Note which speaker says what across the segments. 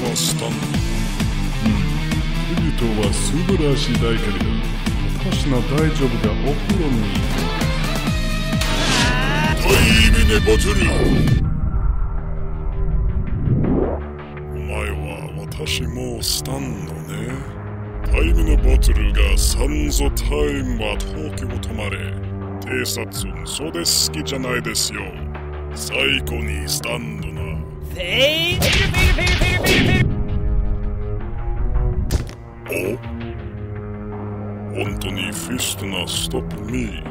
Speaker 1: がうんルトは素晴らしいだ大丈夫がお風呂に
Speaker 2: イミネボトルお前は私もスタンドねタイムのボトルがサンゾタイムは東京止まれ偵察そ好きじゃないですよ最にスタンドなお本当にフィストなストップミー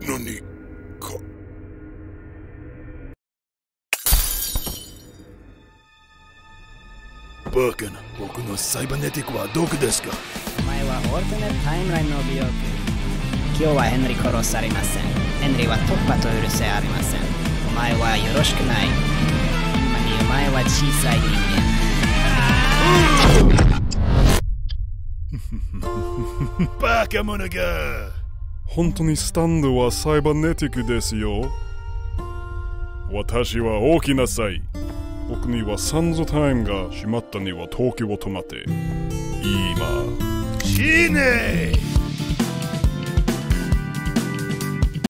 Speaker 2: 何か。
Speaker 3: バカな僕のサイバネティックはどこですか？
Speaker 4: お前はオルテネタイムラインの美容今日はヘンリー殺されません。ヘンリーは突破と許せありません。前はよろしくない。今にお前は小さい人間。
Speaker 3: バカ者が。
Speaker 2: 本当にスタンドはサイバネティックですよ。私は大きなさい。僕にはサンズタイムが閉まったには東京を止まって。今。
Speaker 3: 死ね